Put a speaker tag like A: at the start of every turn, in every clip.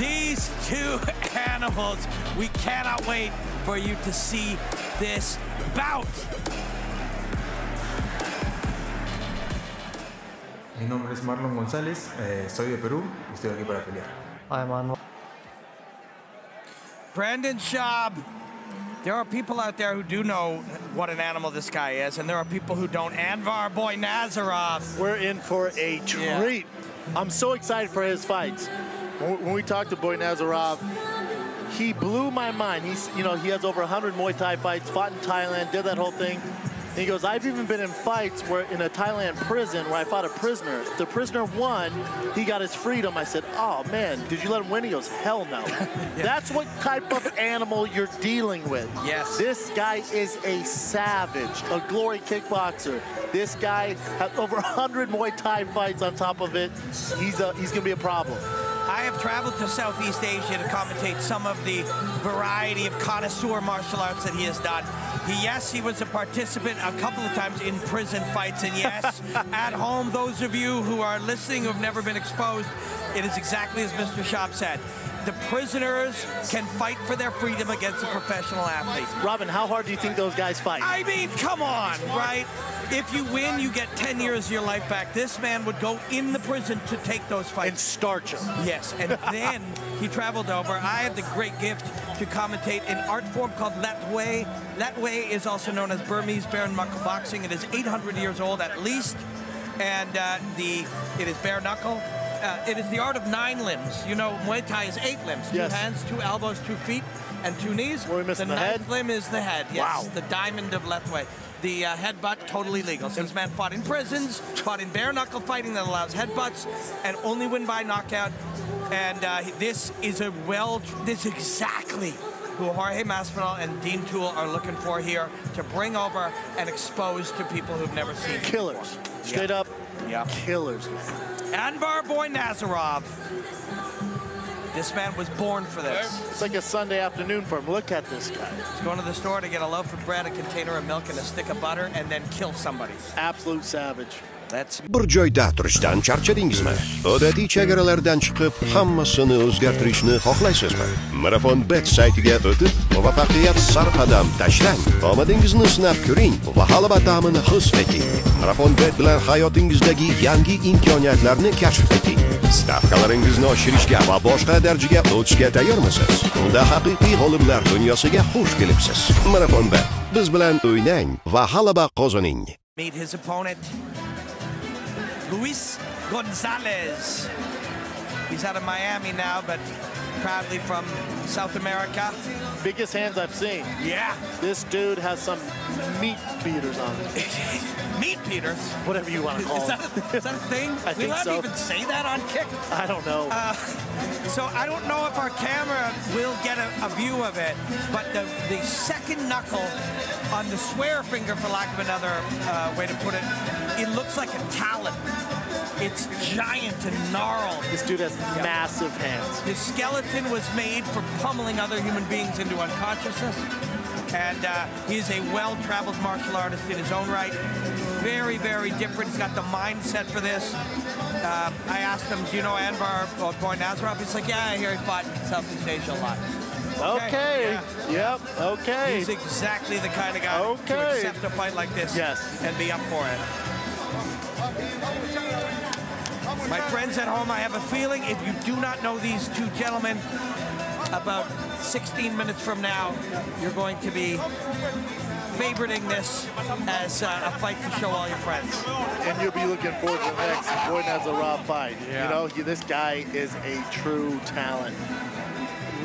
A: These two animals, we cannot wait for you to see this bout.
B: Mi nombre es Marlon González, eh, soy de Perú y estoy aquí para pelear.
C: Hi, man.
A: Brandon Schaub, there are people out there who do know what an animal this guy is, and there are people who don't. Anvar Boynazarov.
D: We're in for a
A: Yeah.
D: treat. I'm so excited for his fights. When we talked to Boynazarov, he blew my mind. He's, you know, he has over 100 Muay Thai fights, fought in Thailand, did that whole thing. And he goes, I've even been in fights where in a Thailand prison where I fought a prisoner. The prisoner won, he got his freedom. I said, oh man, did you let him win? He goes, hell no. That's what type of animal you're dealing with.
A: Yes.
D: This guy is a savage, a glory kickboxer. This guy has over 100 Muay Thai fights on top of it. He's a, he's gonna be a problem.
A: I have traveled to Southeast Asia to commentate some of the variety of connoisseur martial arts that he has done. He, yes, he was a participant a couple of times in prison fights, and yes, at home, those of you who are listening who have never been exposed, it is exactly as Mr. Schaub said. The prisoners can fight for their freedom against a professional athlete.
D: Robin, how hard do you think those guys fight?
A: I mean, come on, right? If you win, you get 10 years of your life back. This man would go in the prison to take those fights.
D: and starch them.
A: Yes, and then he traveled over. I had the great gift to commentate an art form called Lethwei. Lethwei is also known as Burmese bare knuckle boxing. It is 800 years old at least, and uh, the it is bare knuckle. Uh, it is the art of nine limbs. You know, Muay Thai is eight limbs: two
D: Yes.
A: hands, two elbows, two feet, and two knees.
D: Were we missing the
A: ninth
D: head?
A: limb is the head. Yes,
D: Wow.
A: the diamond of Lethwei. The uh, headbutt totally legal. So this man fought in prisons, fought in bare knuckle fighting that allows headbutts, and only win by knockout. And uh, this is a well. This exactly who Jorge Masvidal and Dean Toole are looking for here to bring over and expose to people who've never seen.
D: Killers. Straight
A: Yeah.
D: up,
A: Yeah.
D: killers, man.
A: Anvar Boynazarov. This man was born for this.
D: It's like a Sunday afternoon for him. Look at this guy.
A: He's going to the store to get a loaf of bread, a container of milk, and a stick of butter, and then kill somebody.
D: Absolute savage.
E: Bir joyda turishdan charchadingizmi odatiy chegaralardan chiqib hammasini o'zgartirishni xohlaysizmi? Marafon bet saytiga o'tib muvaffaqiyat sari qadam tashlang. Omadingizni sinab ko'ring va g'alaba ta'mini his eting. Marafon bet bilan hayotingizdagi yangi imkoniyatlarni kashf eting. Stavkalaringizni oshirishga va boshqa darajaga o'tishga tayyormisiz? Unda haqiqiy g'oliblar dunyosiga xush kelibsiz. Marafon bet biz bilan o'ynang va g'alaba qozoning
A: Luis Gonzalez. He's out of Miami now, but proudly from South America.
D: Biggest hands I've seen.
A: Yeah,
D: This dude has some meat beaters on him.
A: meat Peters.
D: Whatever you want to call
A: Is that, a, is that a thing?
D: I
A: we
D: think so.
A: even say that on kick.
D: I don't know.
A: Uh, so I don't know if our camera will get a, a view of it, but the, the second knuckle on the swear finger, for lack of another uh, way to put it, it looks like a talon. It's giant and gnarled.
D: this dude has massive hands.
A: His skeleton was made for pummeling other human beings into unconsciousness. And uh, he's a well-traveled martial artist in his own right. Very, very different. He's got the mindset for this. Uh, I asked him, do you know Anvar uh, Boynazarov? He's like, yeah, I hear he fought in Southeast Asia a lot.
D: Okay.
A: yeah.
D: Yep. Okay.
A: He's exactly the kind of guy to
D: Okay.
A: accept a fight like this
D: Yes.
A: and be up for it. My friends at home, I have a feeling if you do not know these two gentlemen, about 16 minutes from now, you're going to be favoriting this as uh, a fight to show all your friends.
D: and you'll be looking forward to the next Boynazarov fight.
A: Yeah.
D: You know, he, this guy is a true talent.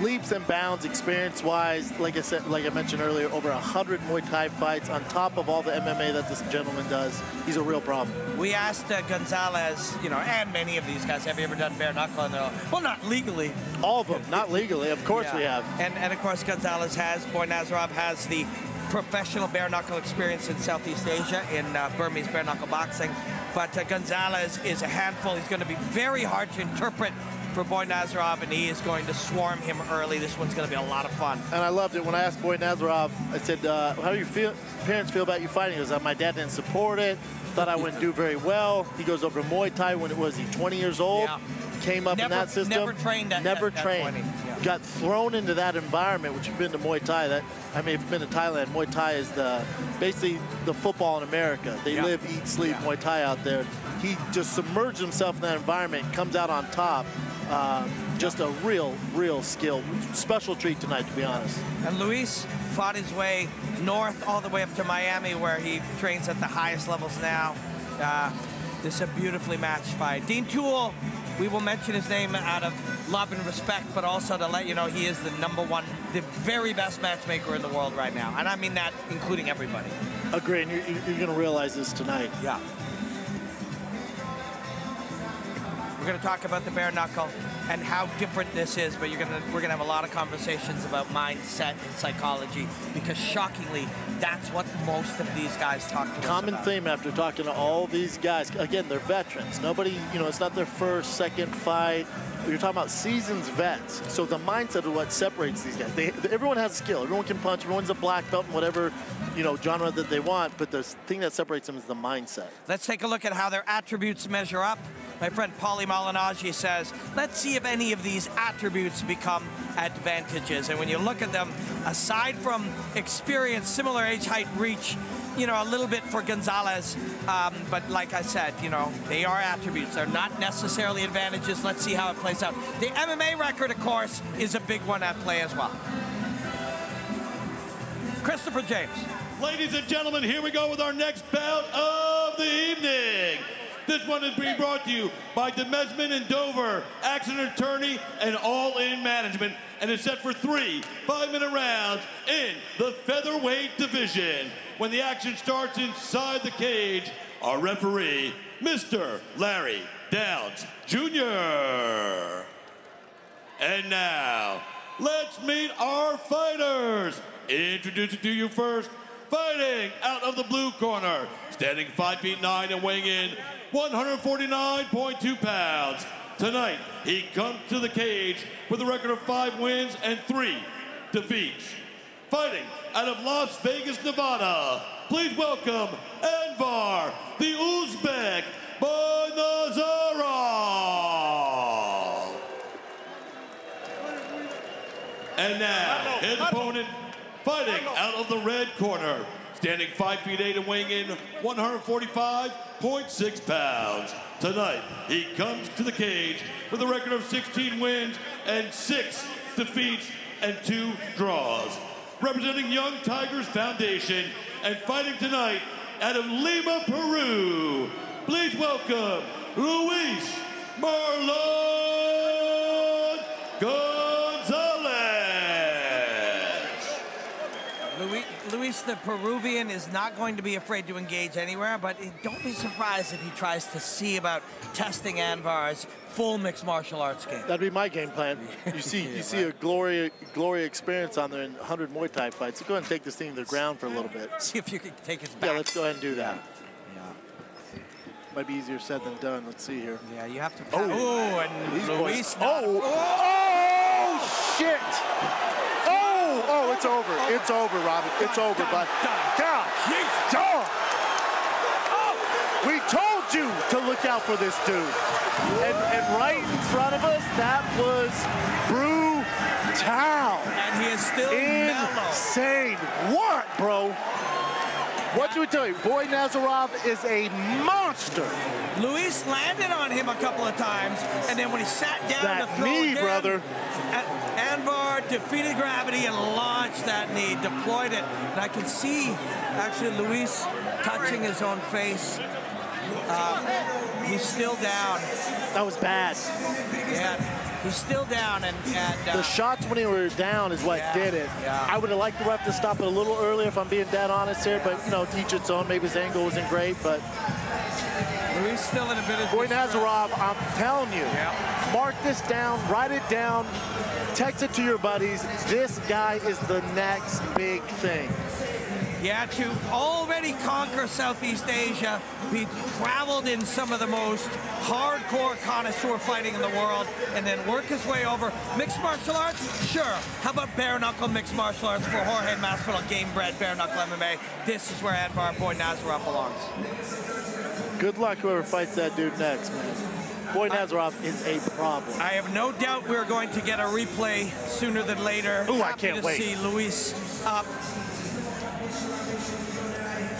D: Leaps and bounds, experience-wise. Like I said, like I mentioned earlier, over hundred Muay Thai fights on top of all the MMA that this gentleman does. He's a real problem.
A: We asked uh, Gonzalez, you know, and many of these guys, have you ever done bare knuckle? And they're all, well, not legally.
D: All of them, not legally. Of course we have.
A: And, and of course, Gonzalez has, Boynazarov has the professional bare knuckle experience in Southeast Asia in uh, Burmese bare knuckle boxing. But uh, Gonzalez is a handful. He's going to be very hard to interpret for Boynazarov, and he is going to swarm him early. This one's going to be a lot of fun.
D: And I loved it when I asked Boynazarov. I said, uh, "How do your feel, parents feel about you fighting?" He goes, uh, "My dad didn't support it. thought I wouldn't do very well. He goes over to Muay Thai when it was he 20 years old.
A: Yeah.
D: Came up
A: Never-
D: in that system.
A: never trained at-
D: Never
A: at- at
D: trained.
A: 20, yeah.
D: Got thrown into that environment, which you've been to Muay Thai. That I mean, if you've been to Thailand, Muay Thai is the basically the football in America. They
A: Yeah.
D: live, eat, sleep. Muay Thai out there. He just submerged himself in that environment, comes out on top. Um, just a real, real skill. Special treat tonight, to be honest.
A: And Luis fought his way north all the way up to Miami, where he trains at the highest levels now. Uh, this is a beautifully matched fight. Dean Toole, we will mention his name out of love and respect, but also to let you know he is the number one, the very best matchmaker in the world right now. And I mean that including everybody.
D: Agree, and you're, you're going to realize this tonight.
A: Yeah. We're going to talk about the bare knuckle and how different this is, but you're going to we're going to have a lot of conversations about mindset and psychology because shockingly, that's what most of these guys talk to
D: common theme after talking to all these guys. Again, they're veterans. Nobody, you know, it's not their first, second fight. You're talking about seasons vets. So the mindset of what separates these guys. They, everyone has skill. Everyone can punch. Everyone's a black belt in whatever, you know, genre that they want. But the thing that separates them is the mindset.
A: Let's take a look at how their attributes measure up. My friend Paulie Malignaggi says, let's see if any of these attributes become advantages. And when you look at them, aside from experience, similar age, height, reach, you know, a little bit for Gonzalez. Um, but like I said, you know, they are attributes. They're not necessarily advantages. Let's see how it plays out. The MMA record, of course, is a big one at play as well. Christopher James.
C: Ladies and gentlemen, here we go with our next bout of the evening. This one is being brought to you by Demesman and Dover, accident attorney and all-in management, and is set for three five-minute rounds in the featherweight division. When the action starts inside the cage, our referee, Mr. Larry Downs Jr. And now, let's meet our fighters. Introducing to you first, fighting out of the blue corner, standing 5 feet 9 and weighing in 149.2 pounds. Tonight, he comes to the cage with a record of 5 wins and 3 defeats. Fighting out of Las Vegas, Nevada, please welcome Anvar, the Uzbek, Boynazarov. And now, his opponent fighting out of the red corner, standing 5 feet 8 and weighing in 145.6 pounds. Tonight, he comes to the cage with a record of 16 wins and 6 defeats and 2 draws. Representing Young Tigers Foundation and fighting tonight out of Lima, Peru, please welcome Luis Marlon Gonzalez.
A: Luis, Luis the Peruvian is not going to be afraid to engage anywhere, but don't be surprised if he tries to see about testing Anvar's full mixed martial arts game.
D: That'd be my game plan. You see, you see a glory, glory experience on there in 100 Muay Thai fights. So go ahead and take this thing to the ground for a little bit.
A: See if you can take his back.
D: Yeah, let's go ahead and do that.
A: Yeah,
D: Might be easier said than done. Let's see here.
A: yeah you have to.
D: Oh.
A: oh and
D: These
A: Luis.
D: boys- oh, oh, shit! Oh, oh, it's over. It's over, Robin. It's over, bud. God, dog. Oh. We told you to look out for this dude. And, and right in front of us, that was brutal.
A: And he is still mellow.
D: Insane. What, bro? What do we tell you? Boynazarov is a monster.
A: Luis landed on him a couple of times, and then when he sat down
D: That
A: to throw
D: knee,
A: again,
D: brother.
A: A- Anvar defeated gravity and launched that knee, deployed it. And I can see actually Luis touching his own face. Uh, he's still down.
D: That was bad.
A: Yeah, he's still down, and, and uh,
D: The shots when he was down is what
A: Yeah,
D: did it.
A: yeah.
D: I would have liked the ref to stop it a little earlier if I'm being dead honest here, but you know, teach its own. Maybe his angle wasn't great, but
A: Luis still in a bit of
D: Boy. Nazarov, I'm telling you,
A: Yeah.
D: Mark this down, write it down, text it to your buddies. This guy is the next big thing.
A: Yeah, to already conquer Southeast Asia, he traveled in some of the most hardcore connoisseur fighting in the world, and then work his way over. Mixed martial arts? Sure. How about bare knuckle mixed martial arts for Jorge Masvidal, Gamebred bare knuckle MMA? This is where Anvar Boynazarov belongs.
D: Good luck whoever fights that dude next, man. Boynazarov is a problem.
A: I have no doubt we're going to get a replay sooner than later.
D: Ooh, I can't
A: to
D: wait.
A: see Luis up.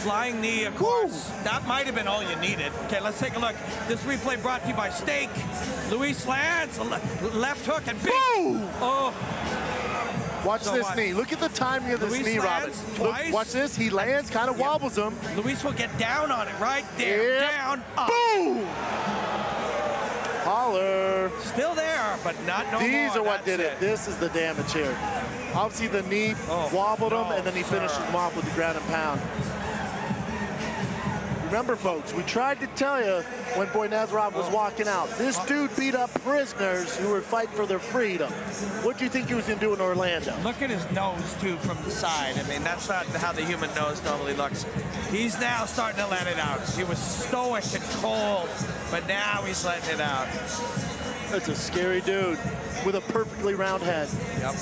A: Flying knee, of course. That might have been all you needed. Okay, let's take a look. This replay brought to you by Stake. Luis lands, left hook, and big. Oh,
D: Watch
A: So
D: this knee. Look at the timing of this
A: Luis
D: knee, Robin. Look, watch this. He lands, kind of wobbles him.
A: Luis will get down on it right there.
D: Yep.
A: Down, up.
D: Boom!
A: Still there, but not no
D: These
A: more.
D: are what
A: That's
D: did it. This is the damage here. Obviously, the knee
A: Oh,
D: wobbled him, and then he oh, finished
A: sir.
D: him off with the ground and pound. Remember, folks, we tried to tell you when Boynazarov was walking out. This dude beat up prisoners who were fighting for their freedom. What do you think he was going to do in Orlando?
A: Look at his nose, too, from the side. I mean, that's not how the human nose normally looks. He's now starting to let it out. He was stoic and cold, but now he's letting it out.
D: That's a scary dude with a perfectly round head.
A: Yep.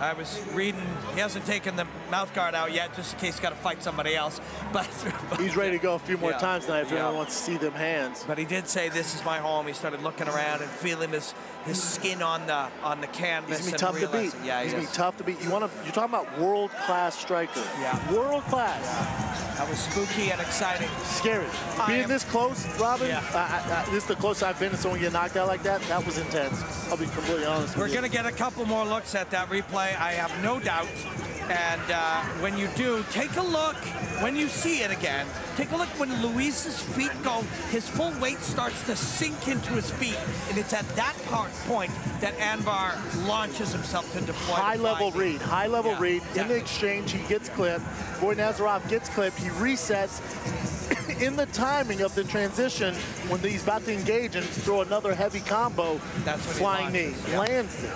A: I was reading, he hasn't taken the mouth guard out yet, just in case he's got to fight somebody else. But,
D: He's ready to go a few more
A: Yeah.
D: times tonight if
A: Yeah.
D: anyone wants to see them hands.
A: But he did say, "This is my home." He started looking around and feeling his his skin on the on the canvas.
D: He's gonna be tough to beat.
A: Yeah, he
D: He's gonna be tough to beat. You want to? You're talking about world class striker.
A: Yeah.
D: World class.
A: That was spooky and exciting.
D: Scary.
A: I
D: Being
A: am-
D: this close, Robin.
A: Yeah.
D: I, I, this is the closest I've been to someone get knocked out like that. That was intense. I'll be completely honest
A: We're going to get a couple more looks at that replay, I have no doubt. And uh, when you do, take a look. When you see it again, take a look when Luis's feet go, his full weight starts to sink into his feet. And it's at that part, point that Anvar launches himself to deploy.
D: High level
A: knee.
D: read, high level
A: Yeah,
D: read. In the exchange, he gets clipped. Boynazarov gets clipped. He resets. In the timing of the transition, when he's about to engage and throw another heavy combo,
A: That's
D: flying knee
A: yeah.
D: lands it.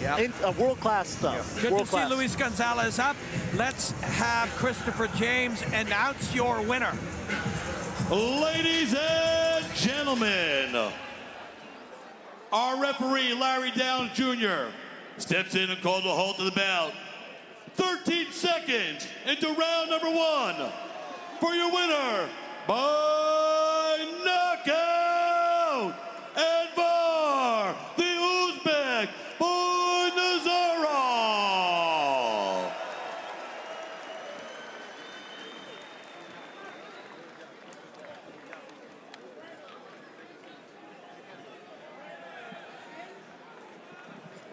A: Yeah.
D: In, uh, world class stuff.
A: Good
D: world
A: to see. Luis Gonzalez up. Let's have Christopher James announce your winner.
C: Ladies and gentlemen, our referee, Larry Downs Jr., steps in and calls a halt to the bout. 13 seconds into round number one for your winner by knockout, Anvar, the Uzbek, Boy Nazarov.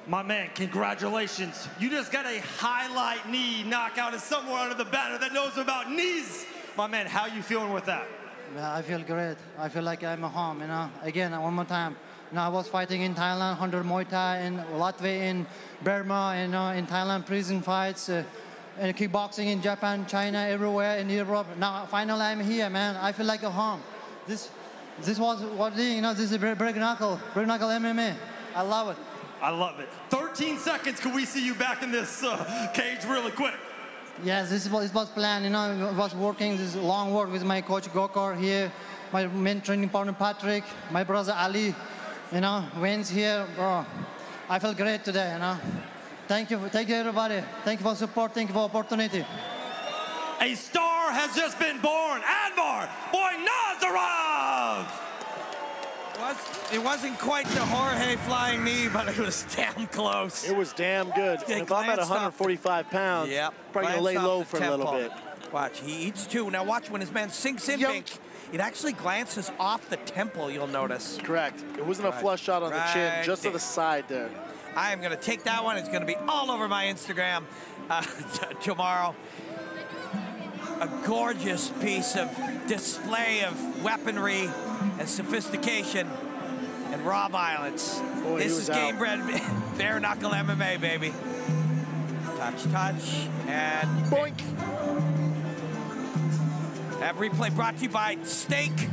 F: My man, congratulations. You just got a highlight knee knockout of someone under the banner that knows about knees. My man, how you feeling with that?
G: I feel great. I feel like I'm home, you know. Again, one more time. You know, I was fighting in Thailand, 100 Muay Thai, in Latvia, in Burma, you know, in Thailand, prison fights, uh, and kickboxing in Japan, China, everywhere, in Europe. Now, finally, I'm here, man. I feel like at home. This, this was what, you know, this is break knuckle, break knuckle MMA. I love it.
F: I love it. 13 seconds, can we see you back in this uh, cage really quick?
G: Yes, this was, it was planned, you know, it was working, this long work with my coach Gokor here, my main training partner Patrick, my brother Ali, you know, Wayne's here, bro. I feel great today, you know. Thank you, thank you everybody. Thank you for support, thank you for opportunity.
F: A star has just been born. Anvar, boy Nazarov!
A: Was, it wasn't quite the Jorge flying knee, but it was damn close.
D: It was damn good.
A: Yeah,
D: if I'm at
A: glanced off
D: 145 pounds,
A: Yep.
D: probably gonna lay low for a little bit.
A: Watch, he eats two. Now watch when his man sinks in, it actually glances off the temple, you'll notice.
D: Correct. It wasn't a flush shot on the chin,
A: Right
D: just to the side there.
A: I am going to take that one. It's going to be all over my Instagram uh, tomorrow. A gorgeous piece of display of weaponry and sophistication and raw violence.
D: Boy,
A: this is Gamebred bare knuckle MMA, baby. Touch, touch, and
D: Boink.
A: that replay brought to you by Stake